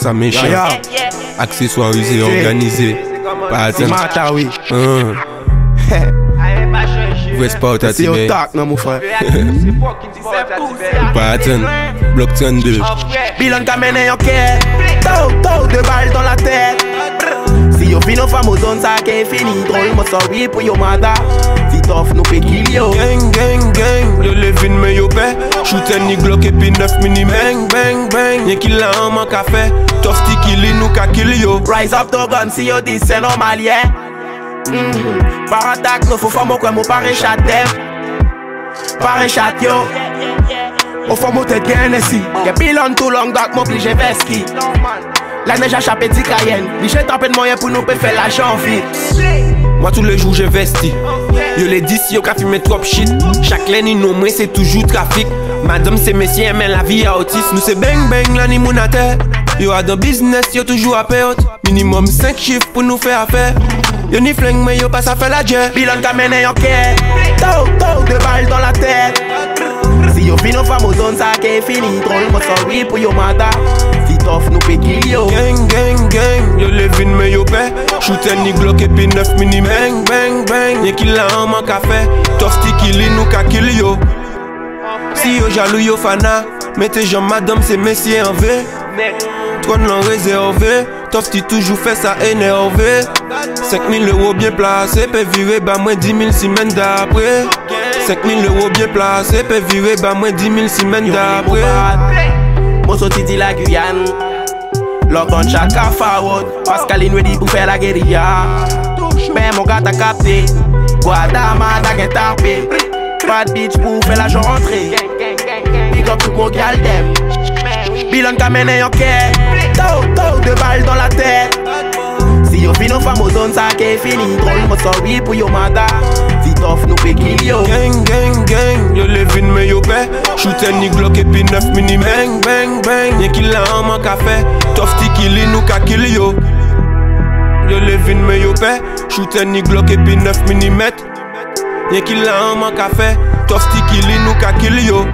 Ça méchant. Accessoirisé, organisé. Pas. Mata, oui. Hein. Vrai sport à C'est au tac, non, mon frère. Bloc 32. Bilan ka mene yon Tau, tau, deux balles dans la tête Si yo fin nou fam ou zone sa ke fini Drôle mo sorry pou yo manda Si tof nou pe kill yo Gang, gang, gang, Chouten ni glok epi 9 mini Bang, bang, bang. Nye ki la anman ka fe Tof ti kili nou ka kili yo. Rise up dogon si mm-hmm. yo di se normal ye Par atak nou fò fò mò kwen mò pare chate Pare chate yo. Mò fò mò tèt gen esi Ye pilon tou long dak mò plije veski. La nej a chapè di kayen. Ni jè tapè d'moyen pou nou pe fè la jan vit Moi tous les jours j'ai vesti. Yo les 10 yo ka fume trop shit. Chaque leni nou mwen c'est toujours trafic. Madame c'est messieurs mais la vie a autiste. Nous c'est bang bang la ni moun a terre. Yo a dans business yo toujours à perte. Minimum 5 chiffres pour nous faire affaire. Yo ni flingue mais yo pas à faire la jet Bilan ka mene yon ke Tau, tau, deux balles dans la tête. Si yo fin fam ou zone sa ke fini. Drôle mo sorry pou yo manda Si tof nou pe yo. Gang, gang, gang, pe Shoot ni Glock et puis 9 mini bang, bang, bang. Y'a qui l'a manque à faire Tough sticky li nou ka kill yo? Si yo jaloux yo fana. Mettez Jean madame c'est messieurs en V. Trône l'en réservé Tough ti toujours fait ça énervé 5000 euros bien placé Peut virer bah moins 10 000 semaines d'après. 5000 euros bien placé Peut virer bah moins 10 000 semaines d'après. Mo soti di la Guyane Lock on chaka forward. Pascaline ready pou fè la guérilla Ben mon gars t'a capté Guadama da gen tarpé Bad bitch pou fè la jour rentrée. Big up tout mon gal dem. Bilan ka yon ke Tau, tau, deux balles dans la tête. Si yo fin nou fam ou zone sa fini. Drôle mo sorry pou yo manda Si tof nou pe yo Gang, gang, gang, yo levin me yo pe Shoot ni Glock et puis 9 mini bang, bang, bang. Y'a qui l'a manque à faire kili nou ka kili yo Yo levin men yo pe Chouten ni glok epi 9 mm Yen ki la an man ka fe Tof ti kili nou ka kili yo.